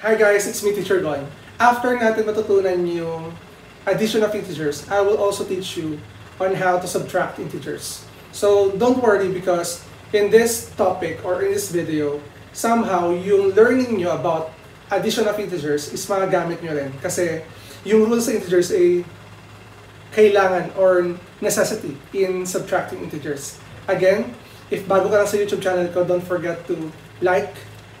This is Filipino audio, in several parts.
Hi guys, it's me Teacher Gon. After natin matutunan yung addition of integers, I will also teach you on how to subtract integers. So don't worry because in this topic or in this video, somehow yung learning nyo about addition of integers is magagamit nyo rin. Kasi yung rules sa integers ay kailangan or necessity in subtracting integers. Again, if bago ka lang sa YouTube channel ko, don't forget to like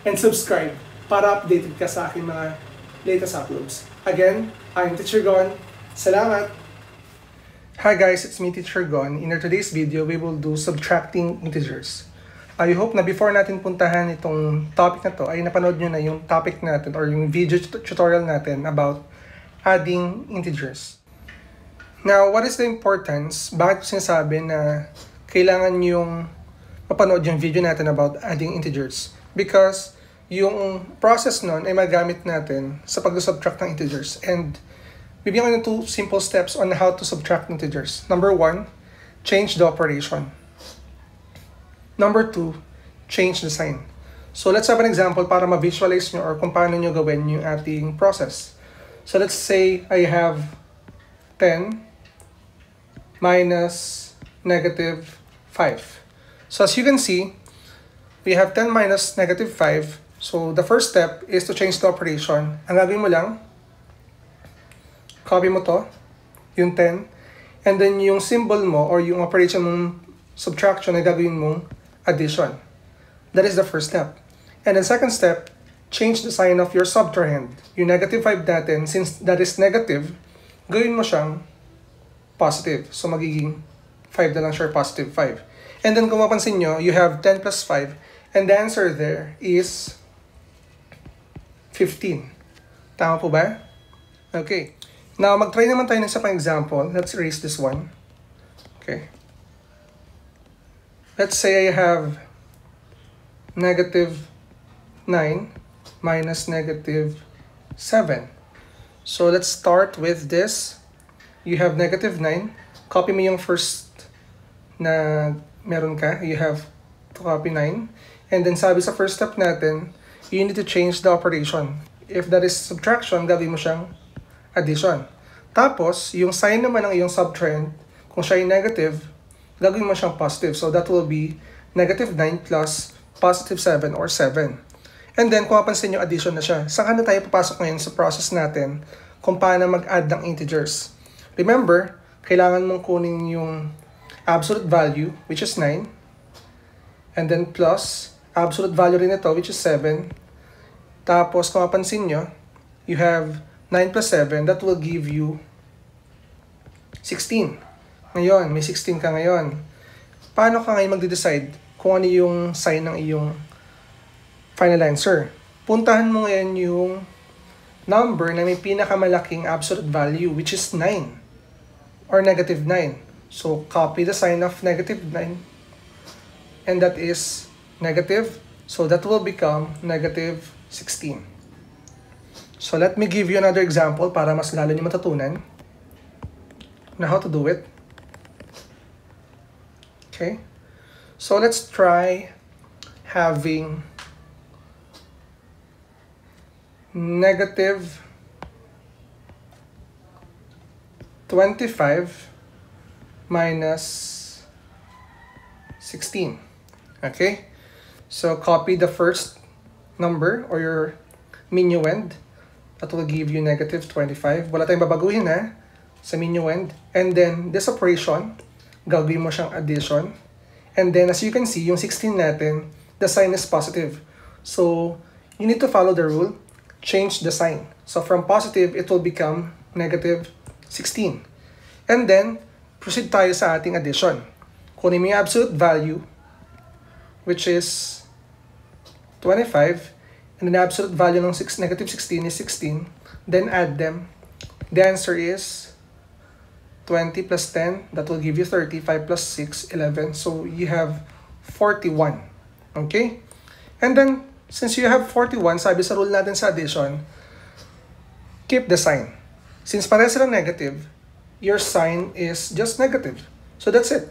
and subscribe para updated ka sa aking mga latest uploads. Again, I'm Teacher Gon. Salamat! Hi guys, it's me Teacher Gon. In our today's video, we will do subtracting integers. I hope na before natin puntahan itong topic na to, ay napanood nyo na yung topic natin or yung video tutorial natin about adding integers. Now, what is the importance? Bakit ko sinasabi na kailangan yung mapanood yung video natin about adding integers? Because yung process nun ay magamit natin sa pag-subtract ng integers. And bibigyan ko ng two simple steps on how to subtract integers. Number one, change the operation. Number two, change the sign. So let's have an example para ma-visualize nyo or kung paano nyo gawin yung ating process. So let's say I have 10 minus negative 5. So as you can see, we have 10 minus negative 5 So, the first step is to change the operation. Ang gagawin mo lang, copy mo to, yung 10, and then yung symbol mo or yung operation mong subtraction ay gagawin mong addition. That is the first step. And then second step, change the sign of your subtrahend. Yung negative 5 natin, since that is negative, gawin mo siyang positive. So, magiging 5 na lang siya, positive 5. And then kung mapansin nyo, you have 10 plus 5, and the answer there is 15. Tama po ba? Okay. Now, mag-try naman tayo ng isa pang example. Let's erase this one. Okay. Let's say I have negative 9 minus negative 7. So, let's start with this. You have negative 9. Copy mo yung first na meron ka. You have copy 9. And then sabi sa first step natin, you need to change the operation. If that is subtraction, gawin mo siyang addition. Tapos, yung sign naman ng iyong subtrahend, kung siya ay negative, gagawin mo siyang positive. So that will be negative 9 plus positive 7 or 7. And then, kung mapansin nyo, addition na siya. Saan na tayo papasok ngayon sa process natin kung paano mag-add ng integers? Remember, kailangan mong kunin yung absolute value, which is 9, and then plus absolute value rin ito, which is 7, tapos, kung mapansin nyo, you have 9 plus 7, that will give you 16. Ngayon, may 16 ka ngayon. Paano ka ngayon magde-decide kung ano yung sign ng iyong final answer? Puntahan mo ngayon yung number na may pinakamalaking absolute value, which is 9 or negative 9. So, copy the sign of negative 9 and that is negative. So, that will become negative 16. So let me give you another example para mas lalo niyo matutunan na how to do it. Okay? So let's try having negative 25 minus 16. Okay? So copy the first number or your minuend, that will give you negative 25. Wala tayong babaguhin ha sa minuend. And then, this operation, gagawin mo siyang addition. And then, as you can see, yung 16 natin, the sign is positive. So, you need to follow the rule, change the sign. So, from positive, it will become negative 16. And then, proceed tayo sa ating addition. Kunin mo yung absolute value, which is 25, and the absolute value ng 6, negative 16 is 16, then add them. The answer is 20 plus 10, that will give you 35 plus 6, 11. So you have 41. Okay? And then, since you have 41, sabi sa rule natin sa addition, keep the sign. Since pare sila negative, your sign is just negative. So that's it.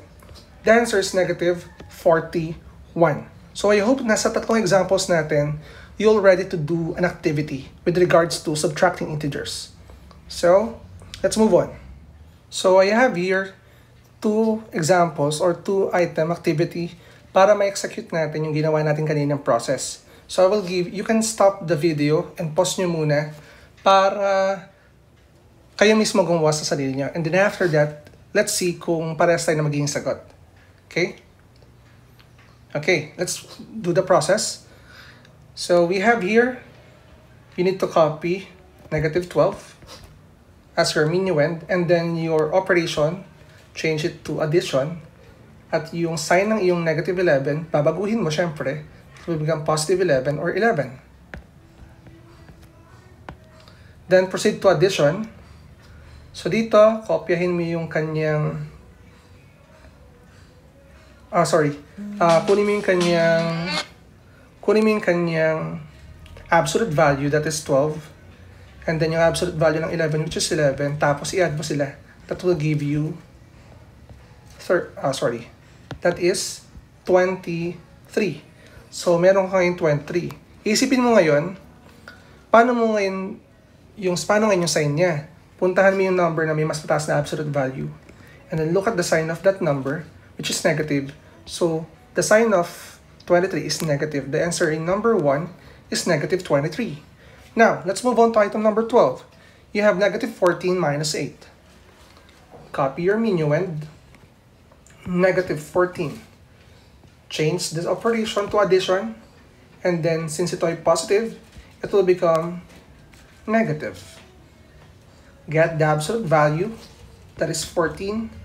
The answer is negative 41. So I hope nasa tatlong examples natin, you're ready to do an activity with regards to subtracting integers. So, let's move on. So, I have here two examples or two item activity para ma-execute natin yung ginawa natin kaninang process. So, I will give, you can stop the video and pause nyo muna para kayo mismo gumawa sa sarili nyo. And then after that, let's see kung parehas tayo na magiging sagot. Okay? Okay, let's do the process. So we have here, you need to copy negative 12 as your minuend and then your operation, change it to addition. At yung sign ng iyong negative 11, babaguhin mo syempre, become positive 11 or 11. Then proceed to addition. So dito, kopyahin mo yung kanyang Ah, sorry. Ah, kunin mo yung kanyang kunin mo yung kanyang absolute value that is 12 and then yung absolute value ng 11 which is 11 tapos i-add mo sila. That will give you thir ah, sorry. That is 23. So meron ka ngayon 23. Isipin mo ngayon paano mo ngayon yung paano ngayon yung sign niya. Puntahan mo yung number na may mas mataas na absolute value and then look at the sign of that number which is negative. So, the sign of 23 is negative. The answer in number 1 is negative 23. Now, let's move on to item number 12. You have negative 14 minus 8. Copy your minuend. Negative 14. Change this operation to addition. And then, since ay positive, it will become negative. Get the absolute value. That is 14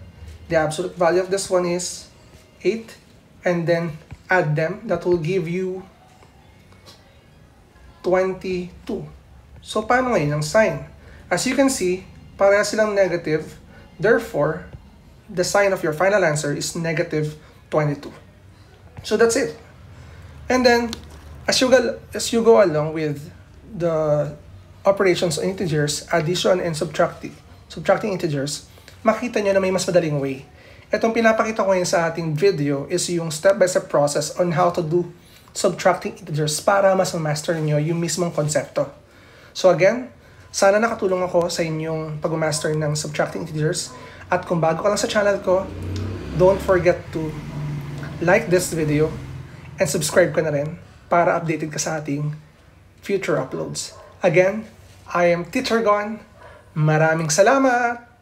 the absolute value of this one is 8 and then add them that will give you 22 so paano ngayon ang sign? As you can see pareha silang negative. Therefore the sign of your final answer is negative 22 so that's it. And then as you go, as you go along with the operations on integers addition and subtracting subtracting integers makita nyo na may mas madaling way. Itong pinapakita ko ngayon sa ating video is yung step-by-step process on how to do subtracting integers para mas master nyo yung mismong konsepto. So again, sana nakatulong ako sa inyong pag-master ng subtracting integers. At kung bago ka lang sa channel ko, don't forget to like this video and subscribe ka na rin para updated ka sa ating future uploads. Again, I am Teacher Gon. Maraming salamat!